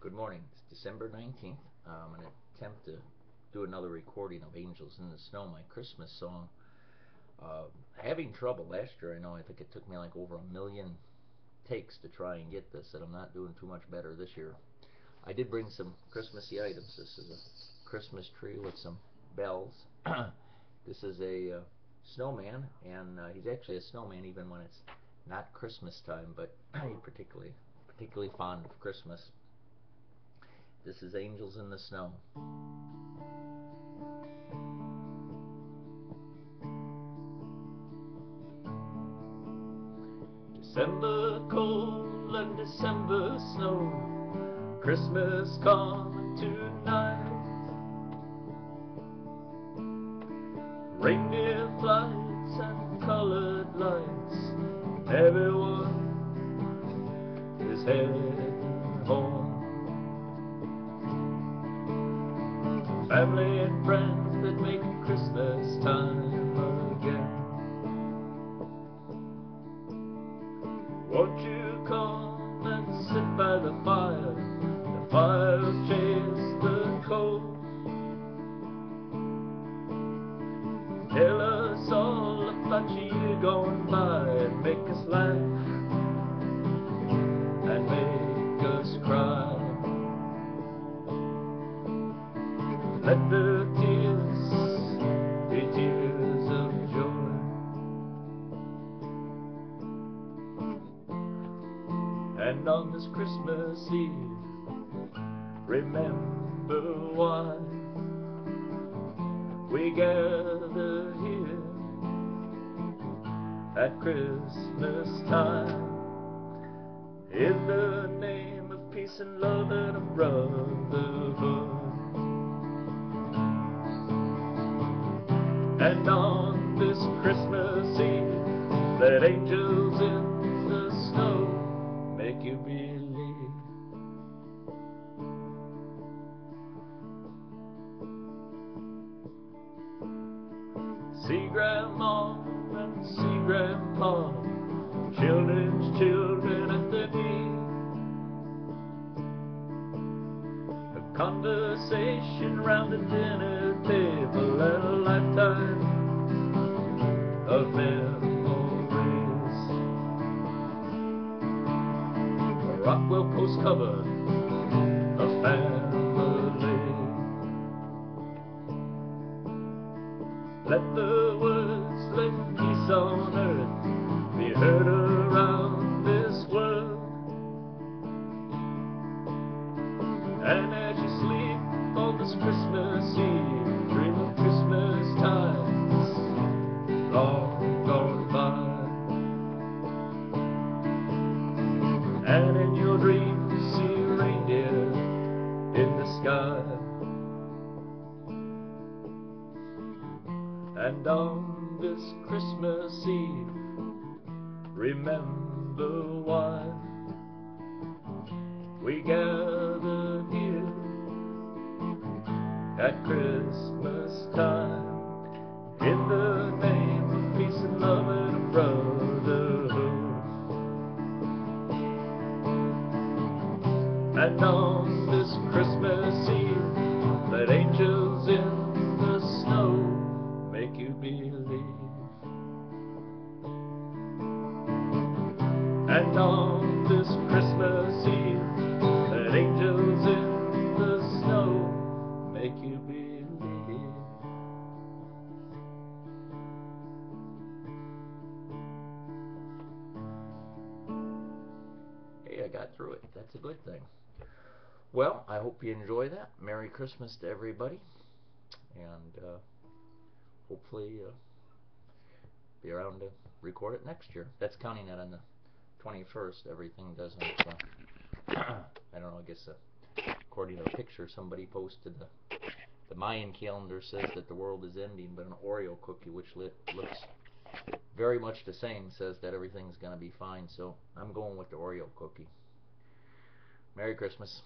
Good morning. It's December 19th. Uh, I'm going to attempt to do another recording of Angels in the Snow, my Christmas song. Uh, having trouble last year, I know, I think it took me like over a million takes to try and get this, and I'm not doing too much better this year. I did bring some Christmassy items. This is a Christmas tree with some bells. this is a uh, snowman, and uh, he's actually a snowman even when it's not Christmas time, but particularly particularly fond of Christmas. This is Angels in the Snow. December cold and December snow, Christmas coming tonight. Reindeer flights and colored lights, everyone is heading Family and friends that make Christmas time again. Won't you come and sit by the fire? The fire'll chase the cold. Tell us all about you gone by and make us laugh Let the tears be tears of joy. And on this Christmas Eve, remember why we gather here at Christmas time. In the name of peace and love and brotherhood. And on this Christmas Eve, let angels in the snow make you believe. See Grandma and see Grandpa, children's children conversation round the dinner table and a lifetime of memories. A Rockwell Post cover, a family. Let the words, let peace on earth be heard around this world. And this Christmas Eve, dream of Christmas times long gone by. And in your dreams, see reindeer in the sky. And on this Christmas Eve, remember why we gather at Christmas time in the name of peace and love and brotherhood. And on this Christmas Eve, let angels in the snow make you believe. And on this Christmas got through it. That's a good thing. Well, I hope you enjoy that. Merry Christmas to everybody. And uh, hopefully uh, be around to record it next year. That's counting that on the 21st. Everything doesn't. Uh, I don't know. I guess uh, according to a picture somebody posted, the the Mayan calendar says that the world is ending, but an Oreo cookie, which lit, looks very much the same, says that everything's going to be fine. So I'm going with the Oreo cookie. Merry Christmas.